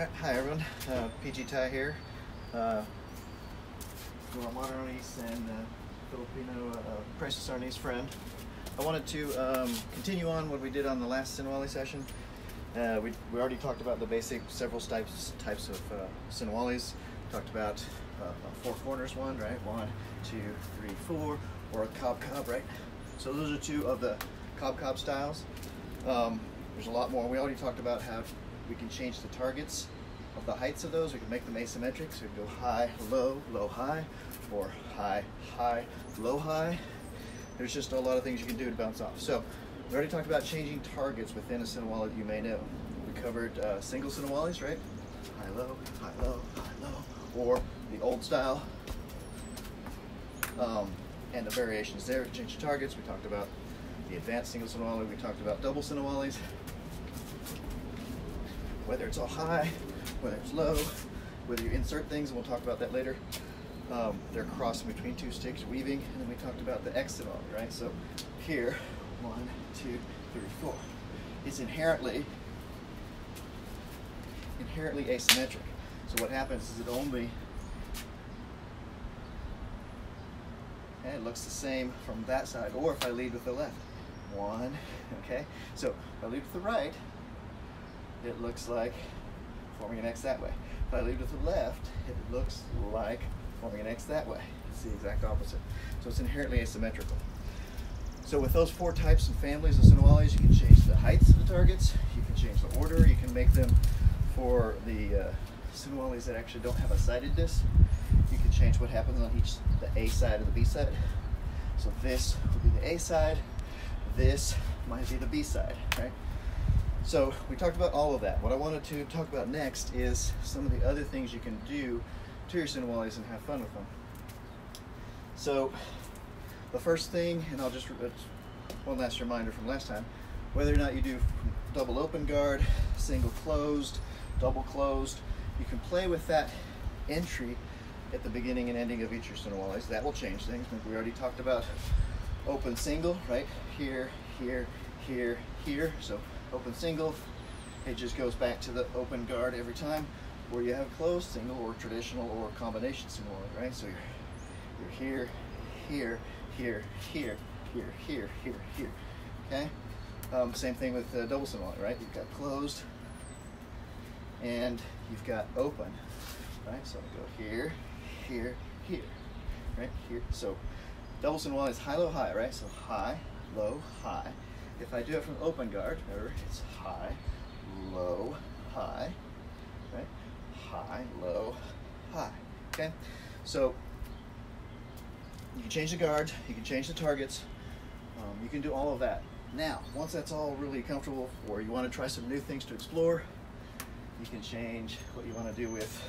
Hi everyone, uh, PG Tye here. Uh, Guatemala and uh, Filipino uh, Princess Arnie's friend. I wanted to um, continue on what we did on the last Sinawali session. Uh, we, we already talked about the basic several types types of uh, Sinawalis. Talked about uh, a four corners one, right? One, two, three, four, or a cob cob, right? So those are two of the cob cob styles. Um, there's a lot more. We already talked about how we can change the targets of the heights of those. We can make them asymmetric, so we can go high, low, low, high, or high, high, low, high. There's just a lot of things you can do to bounce off. So we already talked about changing targets within a Sinawali that you may know. We covered uh, single Sinawalis, right? High, low, high, low, high, low, or the old style. Um, and the variations there change the targets. We talked about the advanced single Sinawali. We talked about double Sinawalis whether it's all high, whether it's low, whether you insert things, and we'll talk about that later. Um, they're crossing between two sticks, weaving, and then we talked about the exit on, right? So here, one, two, three, four. It's inherently inherently asymmetric. So what happens is it only and it looks the same from that side, or if I lead with the left. One, okay? So if I lead with the right, it looks like forming an X that way. If I lead with the left, it looks like forming an X that way. It's the exact opposite. So it's inherently asymmetrical. So with those four types and families of Sinawalis, you can change the heights of the targets, you can change the order, you can make them for the uh, that actually don't have a sidedness. You can change what happens on each, the A side or the B side. So this would be the A side, this might be the B side, right? So we talked about all of that. What I wanted to talk about next is some of the other things you can do to your Sinawalis and have fun with them. So the first thing, and I'll just one last reminder from last time, whether or not you do double open guard, single closed, double closed, you can play with that entry at the beginning and ending of each of your Sinawalis. That will change things. we already talked about open single, right? Here, here, here, here. So open single, it just goes back to the open guard every time where you have closed single or traditional or combination single, right? So you're, you're here, here, here, here, here, here, here, here, okay? Um, same thing with the double single, right? You've got closed and you've got open, right? So I go here, here, here, right? Here. So double single is high, low, high, right? So high, low, high. If I do it from open guard, remember, it's high, low, high, right? High, low, high, okay? So you can change the guard, you can change the targets, um, you can do all of that. Now, once that's all really comfortable, or you want to try some new things to explore, you can change what you want to do with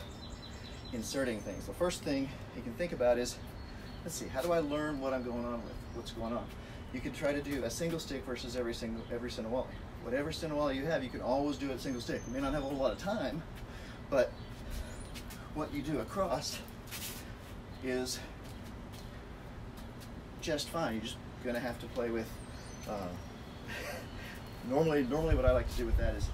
inserting things. The first thing you can think about is, let's see, how do I learn what I'm going on with, what's going on? You can try to do a single stick versus every single every Sinawali. Whatever Sinawali you have, you can always do it single stick. You may not have a whole lot of time, but what you do across is just fine. You're just gonna have to play with. Uh, normally, normally what I like to do with that is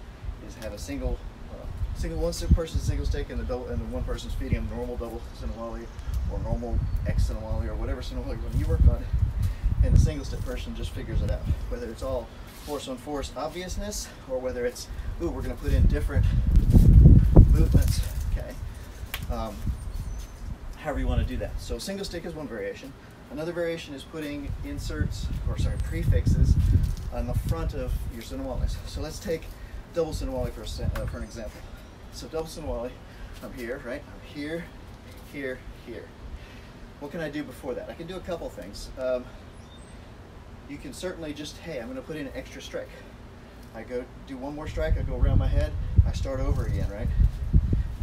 is have a single uh, single one person single stick and the double and the one person's feeding a normal double Sinawali or normal X Sinawali or whatever Sinawali you work on and the single stick person just figures it out. Whether it's all force on force obviousness or whether it's, ooh, we're going to put in different movements, okay? Um, however you want to do that. So single stick is one variation. Another variation is putting inserts, or sorry, prefixes on the front of your Sinawalis. So let's take double Sinawali for, uh, for an example. So double Sinawali, I'm here, right? I'm here, here, here. What can I do before that? I can do a couple things. Um, you can certainly just, hey, I'm going to put in an extra strike. I go do one more strike, I go around my head, I start over again, right?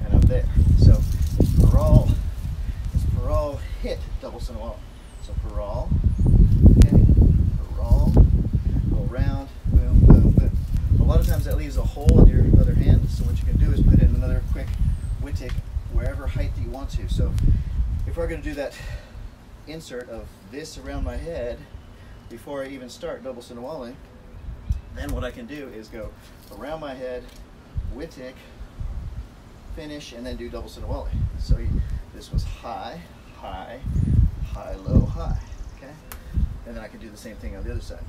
And I'm there. So it's Paral hit double Sinawali. So Paral, okay, Paral, go around, boom, boom, boom. A lot of times that leaves a hole in your other hand, so what you can do is put in another quick witik wherever height you want to. So if we're going to do that insert of this around my head, before I even start double Sinawali, then what I can do is go around my head, witik, finish, and then do double Sinawali. So this was high, high, high, low, high. Okay, and then I can do the same thing on the other side.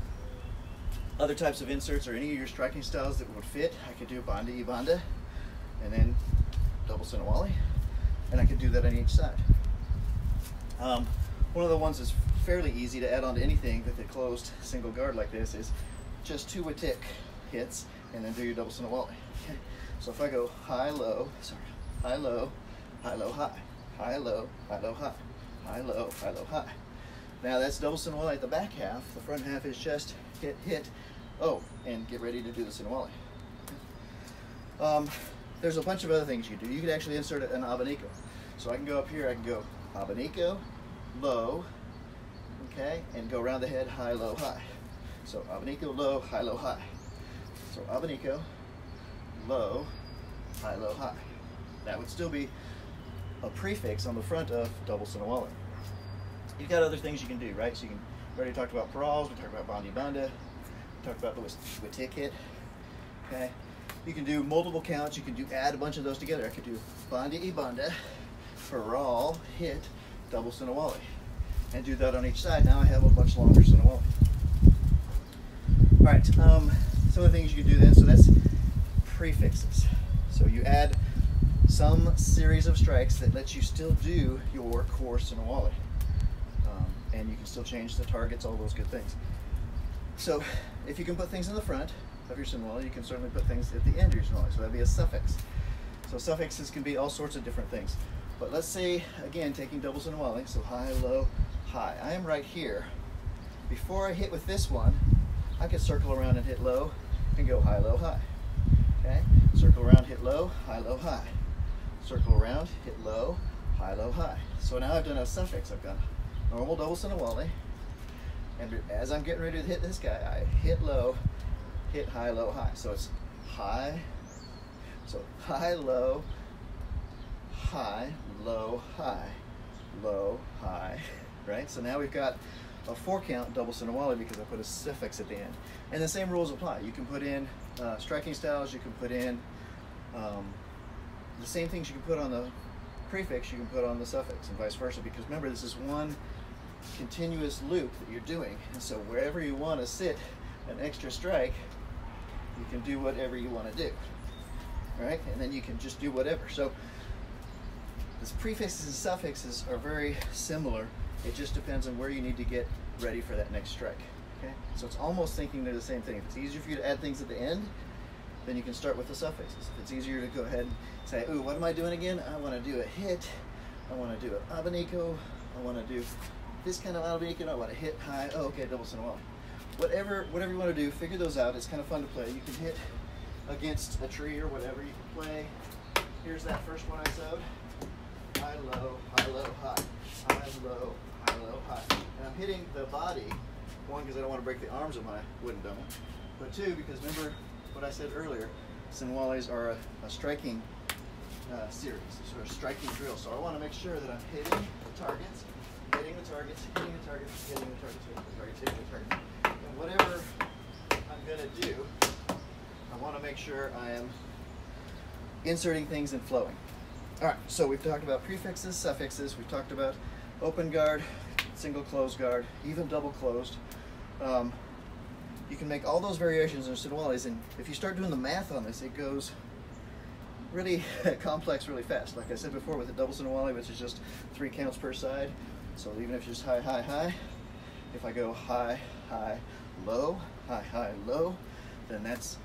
Other types of inserts or any of your striking styles that would fit, I could do banda e banda, and then double Sinawali, and I could do that on each side. Um, one of the ones that's fairly easy to add on to anything with a closed single guard like this is just two witik hits and then do your double Sinawali. Okay. So if I go high, low, sorry, high, low, high, low, high, high, low, high, low, high, high, low, high, low, high. Now that's double Sinawali at the back half. The front half is just hit, hit, oh, and get ready to do the Sinawali. Um, there's a bunch of other things you do. You could actually insert an abanico. So I can go up here, I can go abanico, low, okay, and go around the head, high, low, high. So abanico, low, high, low, high. So abanico, low, high, low, high. That would still be a prefix on the front of double Sinawali. You've got other things you can do, right? So you can, we already talked about parals, we talked about banda y banda, we talked about the witik hit, okay? You can do multiple counts, you can do add a bunch of those together. I could do bandi ibanda, banda, paral, hit, double Sinawali, and do that on each side. Now I have a much longer Sinawali. All right, um, some of the things you can do then, so that's prefixes. So you add some series of strikes that lets you still do your core Sinawali. Um, and you can still change the targets, all those good things. So if you can put things in the front of your Sinawali, you can certainly put things at the end of your Sinawali. So that'd be a suffix. So suffixes can be all sorts of different things. But let's say, again, taking doubles in a Sinawali, so high, low, high. I am right here. Before I hit with this one, I could circle around and hit low and go high, low, high. Okay? Circle around, hit low, high, low, high. Circle around, hit low, high, low, high. So now I've done a suffix. I've got normal double Sinawali. And as I'm getting ready to hit this guy, I hit low, hit high, low, high. So it's high, so high, low, high, low, high, low, high, right? So now we've got a four count double Sinawali because I put a suffix at the end. And the same rules apply. You can put in uh, striking styles, you can put in um, the same things you can put on the prefix, you can put on the suffix and vice versa because remember this is one continuous loop that you're doing. And so wherever you want to sit an extra strike, you can do whatever you want to do. Right? And then you can just do whatever. So these prefixes and suffixes are very similar. It just depends on where you need to get ready for that next strike. Okay? So it's almost thinking they're the same thing. If it's easier for you to add things at the end, then you can start with the suffixes. If it's easier to go ahead and say, ooh, what am I doing again? I want to do a hit. I want to do an abanico. I want to do this kind of abanico. I want to hit high. Oh, okay, double Sinawali. Whatever, whatever you want to do, figure those out. It's kind of fun to play. You can hit against a tree or whatever. You can play. Here's that first one I sewed. High, low, high, low, high. High, low, high. And I'm hitting the body, one, because I don't want to break the arms of my wooden dome, but two, because remember what I said earlier, Sinawalis are a, a striking uh, series, sort of striking drill. So I want to make sure that I'm hitting the targets, hitting the targets, hitting the targets, hitting the targets, hitting the targets, hitting the targets. And whatever I'm going to do, I want to make sure I am inserting things and flowing. All right, so we've talked about prefixes, suffixes, we've talked about open guard, single closed guard, even double closed. Um, you can make all those variations in Sinawalis, and if you start doing the math on this, it goes really complex really fast. Like I said before with the double Sinawali, which is just three counts per side. So even if it's just high, high, high, if I go high, high, low, high, high, low, then that's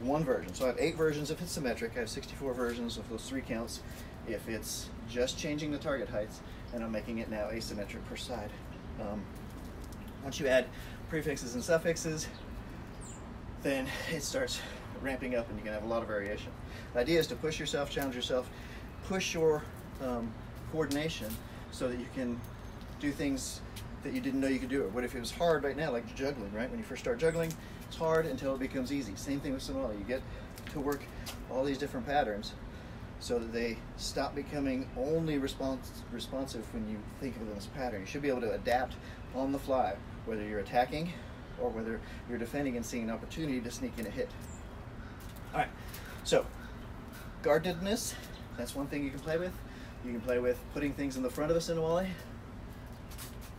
one version. So I have eight versions if it's symmetric. I have 64 versions of those three counts if it's just changing the target heights and I'm making it now asymmetric per side. Um, once you add prefixes and suffixes, then it starts ramping up and you can have a lot of variation. The idea is to push yourself, challenge yourself, push your um, coordination so that you can do things that you didn't know you could do. What if it was hard right now, like juggling, right? When you first start juggling, it's hard until it becomes easy. Same thing with Sinawali. You get to work all these different patterns so that they stop becoming only responsive when you think of them as a pattern. You should be able to adapt on the fly, whether you're attacking or whether you're defending and seeing an opportunity to sneak in a hit. All right, so guardedness That's one thing you can play with. You can play with putting things in the front of a Sinawali.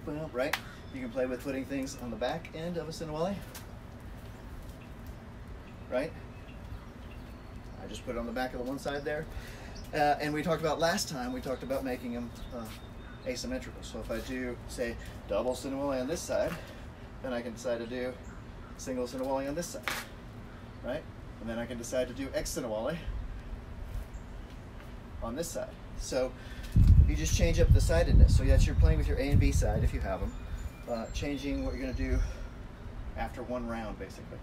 Boom, right? You can play with putting things on the back end of a Sinawali. Right? Just put it on the back of the one side there. Uh, and we talked about last time, we talked about making them uh, asymmetrical. So if I do, say, double Sinawali on this side, then I can decide to do single Sinawali on this side, right? And then I can decide to do X Sinawali on this side. So you just change up the sidedness. So yes, you're playing with your A and B side if you have them, uh, changing what you're going to do after one round, basically.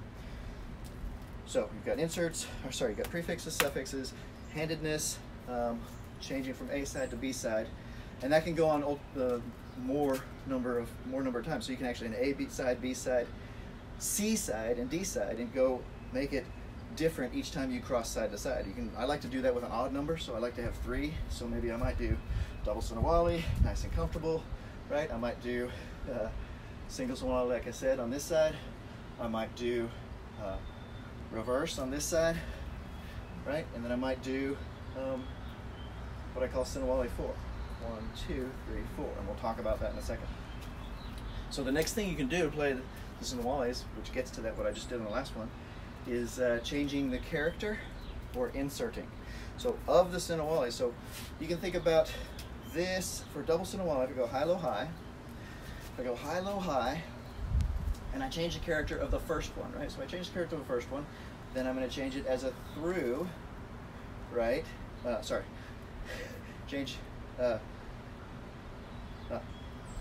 So you've got inserts, or sorry, you've got prefixes, suffixes, handedness, um, changing from A side to B side, and that can go on uh, more number of more number of times. So you can actually an A B side, B side, C side, and D side, and go make it different each time you cross side to side. You can. I like to do that with an odd number, so I like to have three. So maybe I might do double Sinawali, nice and comfortable, right? I might do uh, single Sinawali, like I said, on this side. I might do uh, reverse on this side, right? And then I might do um, what I call Sinawali 4. One, two, three, four. And we'll talk about that in a second. So the next thing you can do to play the Sinawalis, which gets to that what I just did in the last one, is uh, changing the character or inserting. So of the Sinawali, so you can think about this for double Sinawali, if I go high, low, high, if I go high, low, high, and I change the character of the first one, right? So I change the character of the first one, then I'm going to change it as a through, right? Uh, sorry, change, uh, uh,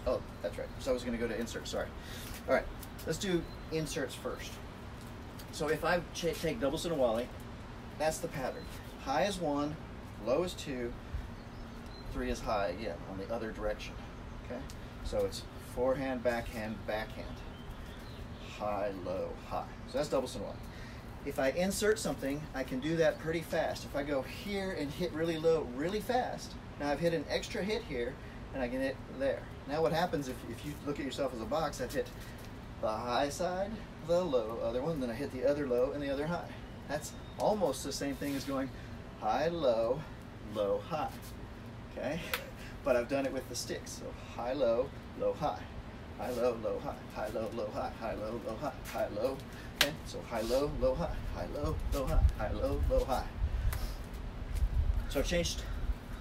oh, that's right. So I was going to go to insert, sorry. All right, let's do inserts first. So if I take double Sinawali, that's the pattern. High is one, low is two, three is high again on the other direction. Okay, so it's forehand, backhand, backhand high, low, high. So that's double Sinawali. If I insert something, I can do that pretty fast. If I go here and hit really low really fast, now I've hit an extra hit here, and I can hit there. Now what happens if, if you look at yourself as a box, I've hit the high side, the low other one, then I hit the other low and the other high. That's almost the same thing as going high, low, low, high. Okay? But I've done it with the sticks. So high, low, low, high high, low, low, high, high, low, low, high, high, low, low, high, high, low. Okay, so high, low, low, high, high, low, low, high, high, low, low, high. So I've changed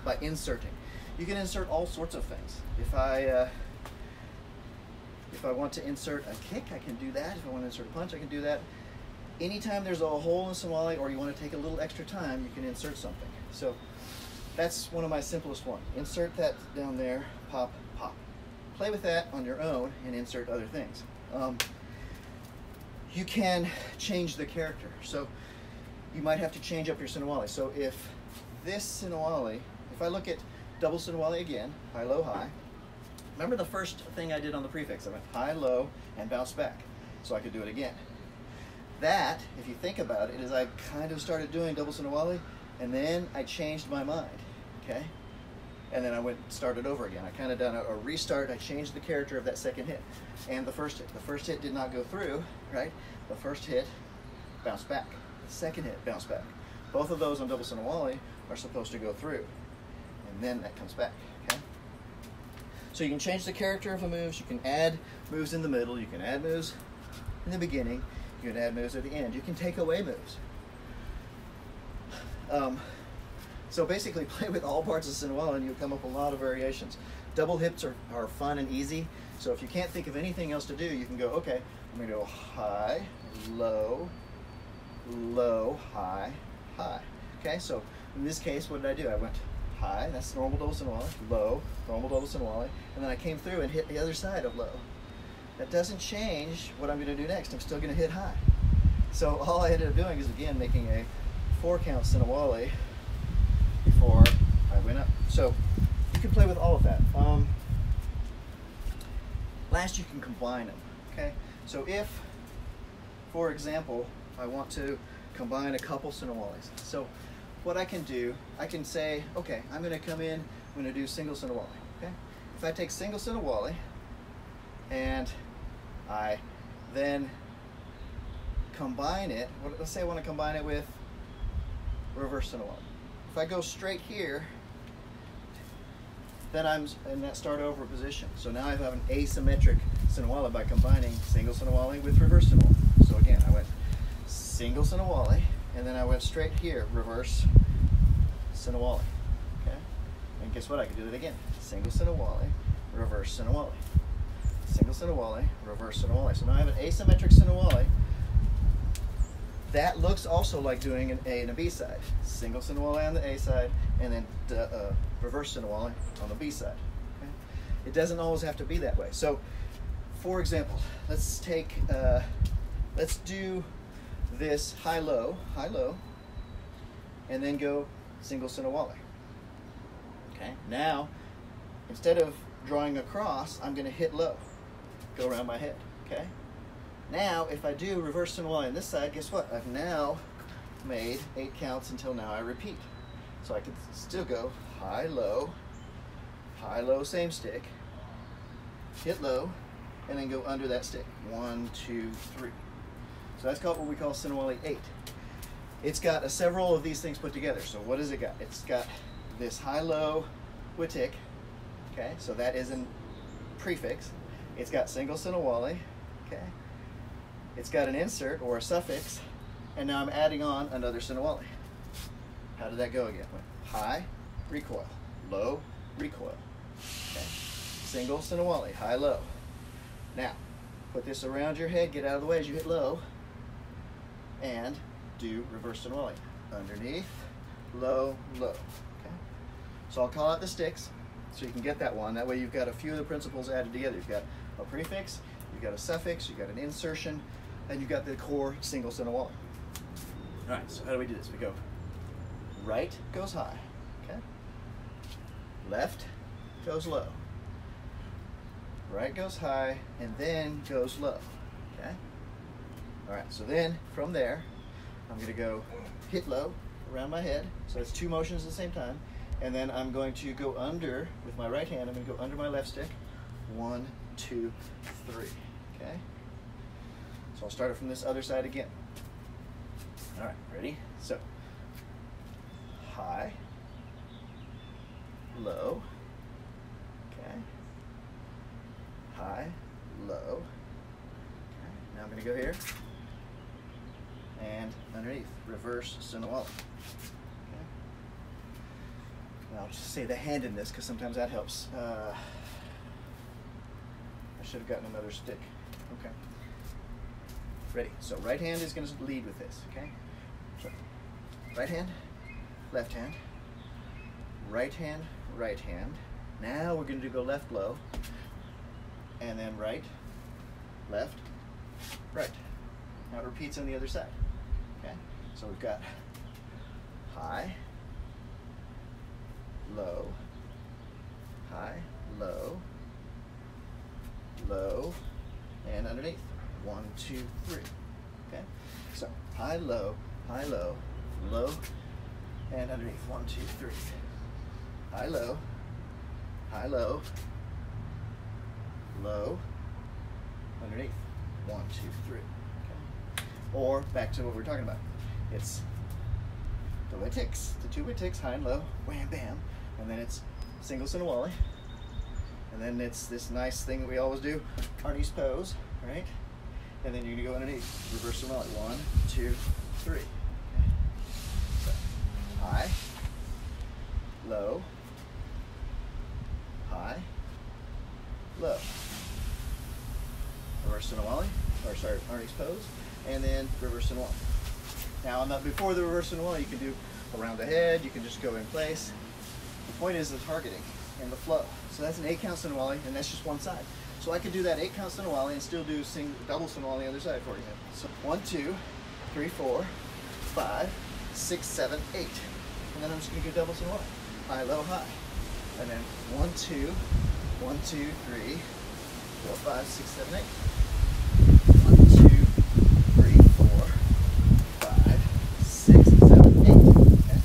by inserting. You can insert all sorts of things. If I uh, if I want to insert a kick, I can do that. If I want to insert a punch, I can do that. Anytime there's a hole in Sinawali or you want to take a little extra time, you can insert something. So that's one of my simplest ones. Insert that down there, pop play with that on your own and insert other things. Um, you can change the character. So you might have to change up your Sinawali. So if this Sinawali, if I look at double Sinawali again, high, low, high, remember the first thing I did on the prefix? I went high, low, and bounce back. So I could do it again. That, if you think about it, is I kind of started doing double Sinawali, and then I changed my mind, okay? And then I went and started over again. I kind of done a, a, restart. I changed the character of that second hit, and the first hit. The first hit did not go through, right? The first hit bounced back. The second hit bounced back. Both of those on double Sinawali are supposed to go through, and then that comes back. Okay. So you can change the character of the moves. You can add moves in the middle. You can add moves in the beginning. You can add moves at the end. You can take away moves. Um, so basically play with all parts of Sinawali and you'll come up with a lot of variations. Double hips are, are fun and easy. So if you can't think of anything else to do, you can go, okay, I'm gonna go high, low, low, high, high. Okay, so in this case, what did I do? I went high, that's normal double Sinawali, low, normal double Sinawali, and then I came through and hit the other side of low. That doesn't change what I'm gonna do next. I'm still gonna hit high. So all I ended up doing is again making a four count Sinawali before I went up. So you can play with all of that. Um, last, you can combine them. Okay. So if, for example, I want to combine a couple Sinawalis. So what I can do, I can say, okay, I'm going to come in, I'm going to do single Sinawali. Okay. If I take single Sinawali and I then combine it, let's say I want to combine it with reverse Sinawali if I go straight here, then I'm in that start over position. So now I have an asymmetric Sinawali by combining single Sinawali with reverse Sinawali. So again, I went single Sinawali, and then I went straight here, reverse Sinawali. Okay? And guess what? I can do that again. Single Sinawali, reverse Sinawali. Single Sinawali, reverse Sinawali. So now I have an asymmetric Sinawali. That looks also like doing an A and a B side. Single Sinawali on the A side, and then uh, reverse Sinawali on the B side. Okay? It doesn't always have to be that way. So, for example, let's take, uh, let's do this high-low, high-low, and then go single Sinawali. Okay, now, instead of drawing across, I'm going to hit low, go around my head, okay? Now, if I do reverse Sinawali on this side, guess what? I've now made eight counts until now I repeat. So I can still go high, low, high, low, same stick, hit low, and then go under that stick. One, two, three. So that's called what we call Sinawali 8. It's got several of these things put together. So what does it got? It's got this high-low witik, okay? So that is a prefix. It's got single Sinawali, okay? It's got an insert or a suffix, and now I'm adding on another Sinawali. How did that go again? High, recoil, low, recoil. Okay. Single Sinawali, high, low. Now, put this around your head, get out of the way as you hit low, and do reverse Sinawali. Underneath, low, low. Okay. So I'll call out the sticks so you can get that one. That way you've got a few of the principles added together. You've got a prefix, you've got a suffix, you've got an insertion, and you've got the core single Sinawali. All right, so how do we do this? We go right goes high, okay? Left goes low. Right goes high and then goes low, okay? All right, so then from there, I'm gonna go hit low around my head. So it's two motions at the same time. And then I'm going to go under, with my right hand, I'm gonna go under my left stick. One, two, three, okay? I'll start it from this other side again. All right, ready? So high, low, okay, high, low. Okay. Now I'm to go here and underneath, reverse Sinawali. Okay. Now I'll just say the hand in this because sometimes that helps. Uh, I should have gotten another stick. Okay. Ready. So right hand is going to lead with this. Okay. So right hand, left hand, right hand, right hand. Now we're going to go left low, and then right, left, right. Now it repeats on the other side. Okay, so we've got high, low, high, low, low, and underneath. One, two, three. Okay, so high, low, high, low, low, and underneath. One, two, three. High, low, high, low, low, underneath. One, two, three. Okay. Or back to what we are talking about. It's the witiks, the two witiks, high and low, wham, bam, and then it's single Sinawali. And then it's this nice thing that we always do, Arnie's pose, right? And then you're gonna go underneath, reverse Sinawali. One, two, three high, low, high, low. Reverse Sinawali, or sorry, Arnie's pose, and then reverse Sinawali. Now, on the, before the reverse Sinawali, you can do around the head, you can just go in place. The point is the targeting and the flow. So that's an eight count Sinawali, and that's just one side. So I could do that eight count Sinawali and still do sing, double Sinawali on the other side for you. So one, two, three, four, five, six, seven, eight and then I'm just gonna go double more. High, low, high. And then one, two, one, two, three, four, five, six, seven, eight. One, two, three, four, five, six, seven, eight. Okay.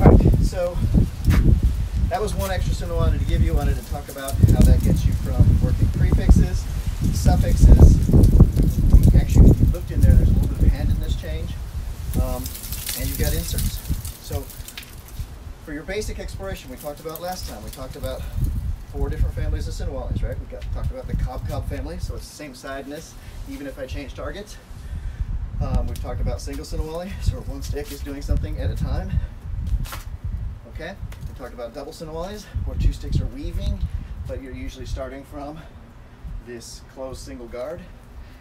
All right, so that was one extra symbol I wanted to give you. I wanted to talk about how that gets you from working prefixes, suffixes. Actually, if you looked in there, there's a little bit of handedness change. Um, and you've got inserts. So for your basic exploration, we talked about last time, we talked about four different families of Sinawali's, right? We got talked about the Cob Cob family, so it's the same sideness, even if I change targets. Um, we've talked about single Sinawali, so one stick is doing something at a time. Okay, we talked about double Sinawalis, where two sticks are weaving, but you're usually starting from this closed single guard.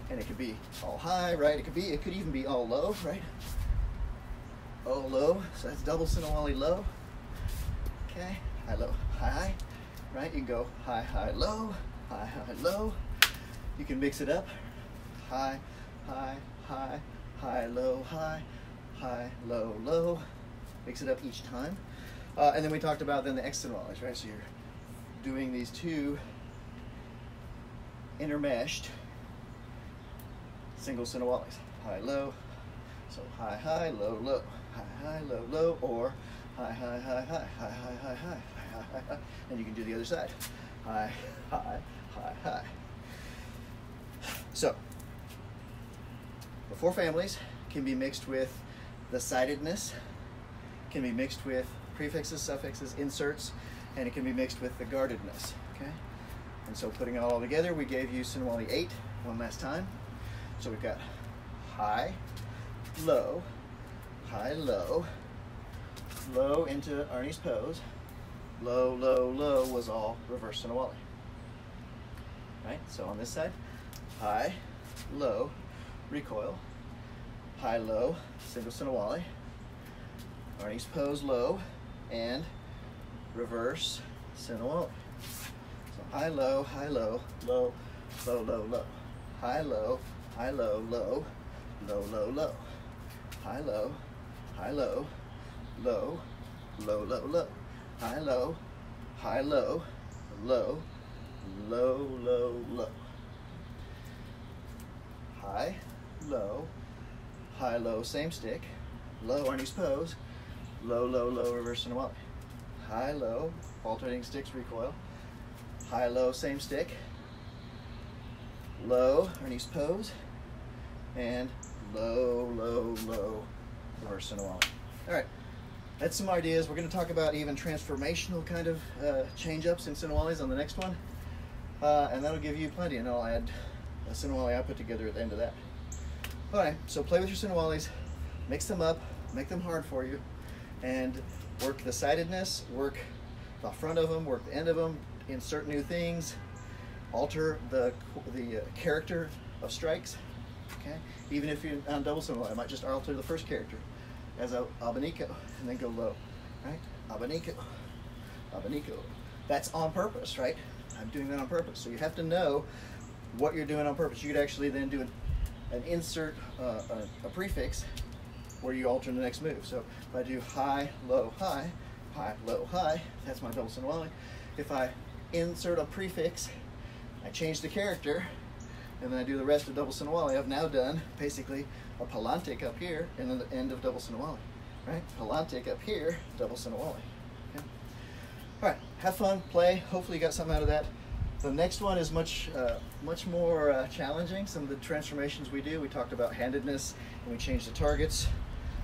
And it could be all high, right? It could be, it could even be all low, right? All low, so that's double Sinawali low. Okay, high, low, high, high, right? You can go high, high, low, high, high, low. You can mix it up. High, high, high, high, low, high, high, low, low. Mix it up each time. Uh, and then we talked about then the externalities, right? So you're doing these two intermeshed single Sinawalis. High, low, so high, high, low, low, high, high, low, low, or high, high, high, high, high, high, high, high, high, high, high. And you can do the other side. High, high, high, high. So, the four families can be mixed with the sidedness, can be mixed with prefixes, suffixes, inserts, and it can be mixed with the guardedness, okay? And so putting it all together, we gave you Sinawali 8 one last time. So we've got high, low, high, low, low into Arnie's pose, low, low, low was all reverse Sinawali. Right, so on this side, high, low, recoil, high, low, single Sinawali, Arnie's pose low, and reverse Sinawali. So high, low, high, low, low, low, low, low, high, low, high, low, low, low, low, low, high, low, high, low, low, low, low, low, high, low, high, low, low, low, low, low, high, low, high, low, same stick, low, Arnie's pose, low, low, low, reverse and walk, high, low, alternating sticks recoil, high, low, same stick, low, Arnie's pose, and low, low, low, reverse and walk. All right, that's some ideas. We're going to talk about even transformational kind of uh, change-ups in Sinawalis on the next one. Uh, and that'll give you plenty, and I'll add a Sinawali I put together at the end of that. All right, so play with your Sinawalis, mix them up, make them hard for you, and work the sidedness, work the front of them, work the end of them, insert new things, alter the, the character of strikes, okay? Even if you're on double Sinawali, I might just alter the first character as a abanico and then go low, right? Abanico, abanico. That's on purpose, right? I'm doing that on purpose. So you have to know what you're doing on purpose. You could actually then do an, an insert, uh, a, a, prefix where you alter the next move. So if I do high, low, high, high, low, high, that's my double Sinawali. If I insert a prefix, I change the character, and then I do the rest of double Sinawali, I've now done basically a palantic up here and then the end of double Sinawali, right? Palantic up here, double Sinawali. Okay? All right, have fun, play. Hopefully you got something out of that. The next one is much, uh, much more uh, challenging. Some of the transformations we do, we talked about handedness and we change the targets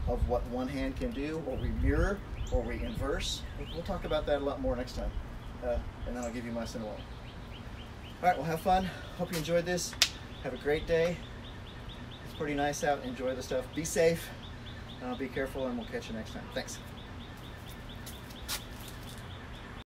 of what one hand can do, or we mirror, or we inverse. We'll talk about that a lot more next time. Uh, and then I'll give you my Sinawali. All right, well, have fun. Hope you enjoyed this. Have a great day. It's pretty nice out. Enjoy the stuff. Be safe. Uh, be careful, and we'll catch you next time. Thanks.